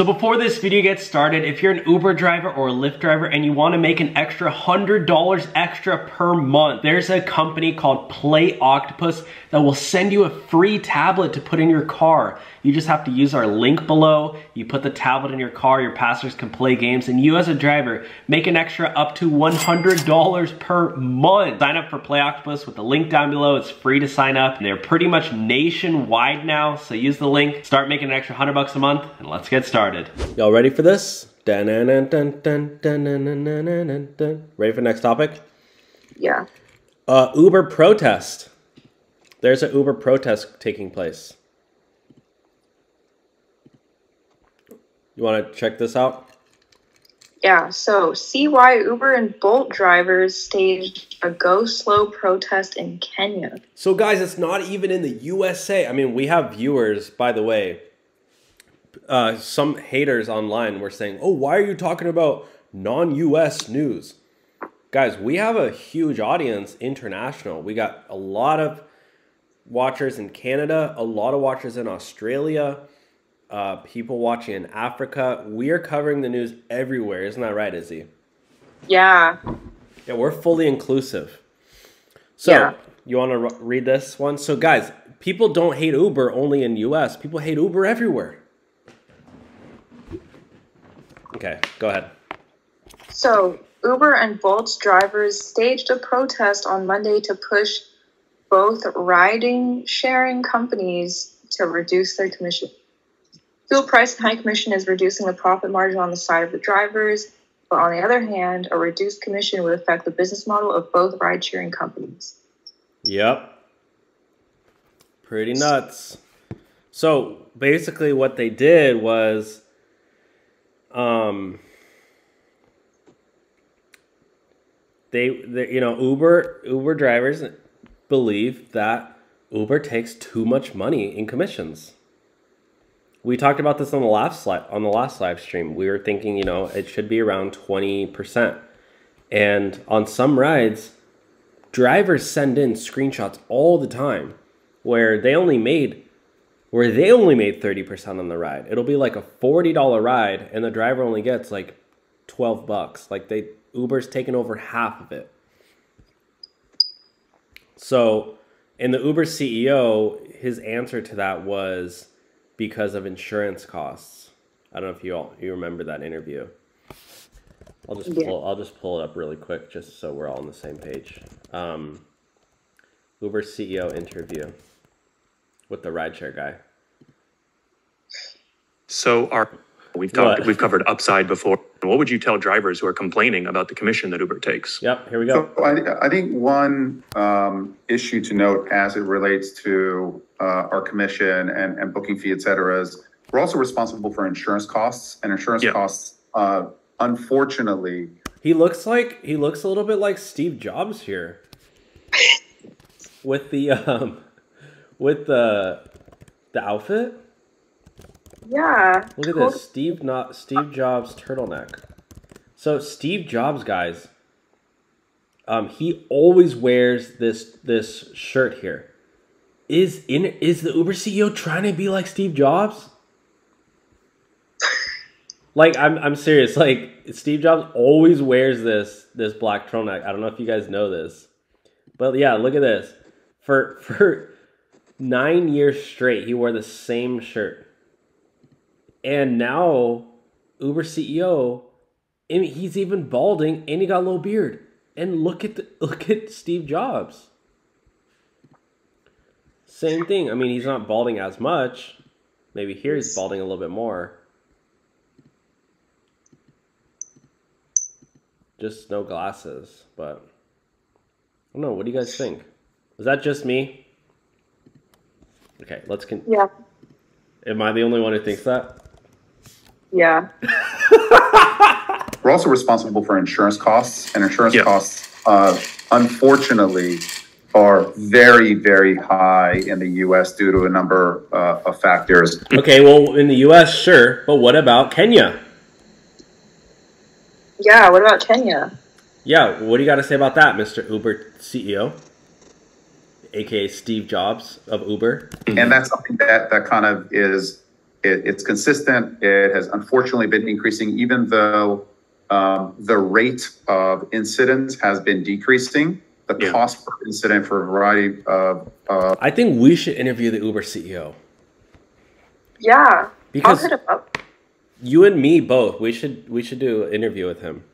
So before this video gets started, if you're an Uber driver or a Lyft driver and you want to make an extra $100 extra per month, there's a company called Play Octopus that will send you a free tablet to put in your car. You just have to use our link below. You put the tablet in your car, your passengers can play games, and you as a driver make an extra up to $100 per month. Sign up for Play Octopus with the link down below. It's free to sign up. They're pretty much nationwide now, so use the link, start making an extra 100 bucks a month, and let's get started started. Y'all ready for this? Ready for next topic? Yeah. Uh, Uber protest. There's an Uber protest taking place. You want to check this out? Yeah, so see why Uber and Bolt drivers staged a go slow protest in Kenya. So, guys, it's not even in the USA. I mean, we have viewers, by the way, uh, some haters online were saying, "Oh, why are you talking about non-U.S. news?" Guys, we have a huge audience international. We got a lot of watchers in Canada, a lot of watchers in Australia, uh, people watching in Africa. We are covering the news everywhere. Isn't that right, Izzy? Yeah. Yeah, we're fully inclusive. So, yeah. you want to read this one? So, guys, people don't hate Uber only in US. People hate Uber everywhere. Okay, go ahead. So, Uber and Bolt's drivers staged a protest on Monday to push both riding sharing companies to reduce their commission. Fuel price and high commission is reducing the profit margin on the side of the drivers, but on the other hand, a reduced commission would affect the business model of both ride sharing companies. Yep. Pretty nuts. So basically, what they did was um, they, they, you know, Uber Uber drivers believe that Uber takes too much money in commissions. We talked about this on the last slide on the last live stream. We were thinking, you know, it should be around 20%. And on some rides, drivers send in screenshots all the time where they only made where they only made 30% on the ride. It'll be like a $40 ride and the driver only gets like 12 bucks. Like they Uber's taken over half of it. So, and the Uber CEO, his answer to that was because of insurance costs. I don't know if you all you remember that interview. I'll just pull, I'll just pull it up really quick just so we're all on the same page. Um, Uber CEO interview with the rideshare guy. So our we've talked what? we've covered upside before. What would you tell drivers who are complaining about the commission that Uber takes? Yep, here we go. So I, I think one um, issue to note as it relates to uh, our commission and, and booking fee, et cetera, is we're also responsible for insurance costs and insurance yep. costs. Uh, unfortunately, he looks like he looks a little bit like Steve Jobs here with the um, with the the outfit. Yeah. Look at this, Steve not Steve Jobs turtleneck. So Steve Jobs, guys, um, he always wears this this shirt here. Is in is the Uber CEO trying to be like Steve Jobs? like I'm I'm serious. Like Steve Jobs always wears this this black turtleneck. I don't know if you guys know this, but yeah, look at this. For for nine years straight, he wore the same shirt. And now, Uber CEO, and he's even balding and he got a little beard. And look at the, look at Steve Jobs. Same thing. I mean, he's not balding as much. Maybe here he's balding a little bit more. Just no glasses, but I don't know. What do you guys think? Is that just me? Okay, let's con. Yeah. Am I the only one who thinks that? Yeah. We're also responsible for insurance costs, and insurance yeah. costs, uh, unfortunately, are very, very high in the U.S. due to a number uh, of factors. Okay, well, in the U.S., sure, but what about Kenya? Yeah, what about Kenya? Yeah, what do you got to say about that, Mr. Uber CEO? Aka Steve Jobs of Uber. And that's something that that kind of is It, it's consistent. It has unfortunately been increasing, even though um, the rate of incidents has been decreasing. The Yeah. cost per incident for a variety of uh, I think we should interview the Uber CEO. Yeah. Because- I'll hit him up. You and me both. We should we should do an interview with him.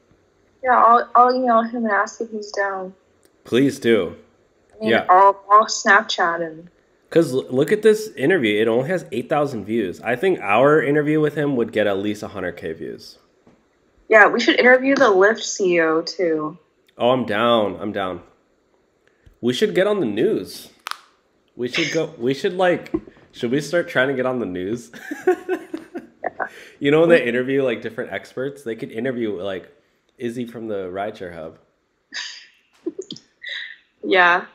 Yeah, I'll, I'll email him and ask if he's down. Please do. I mean, Yeah. I'll, I'll Snapchat him. Cause look at this interview. It only has eight thousand views. I think our interview with him would get at least hundred k views. Yeah, we should interview the Lyft CEO too. Oh, I'm down. I'm down. We should get on the news. We should go. We should like. Should we start trying to get on the news? you know, when they interview like different experts, they could interview like Izzy from the Rideshare Hub. Yeah.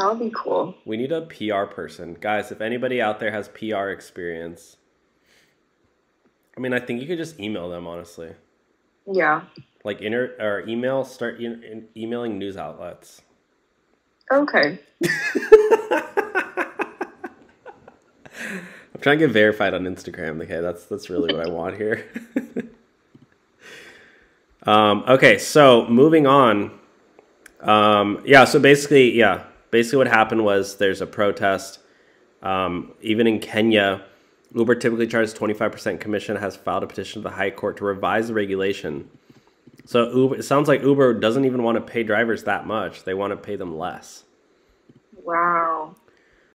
That would be cool. We need a PR person, guys. If anybody out there has PR experience, I mean, I think you could just email them. Honestly, Yeah. like inter or email. Start e- in- emailing news outlets. Okay. I'm trying to get verified on Instagram. Okay, that's that's really what I want here. um, okay, so moving on. Um, yeah, so basically, yeah, basically what happened was there's a protest. Um, even in Kenya, Uber typically charges 25% commission. Has filed a petition to the High Court to revise the regulation. So Uber, it sounds like Uber doesn't even want to pay drivers that much. They want to pay them less. Wow.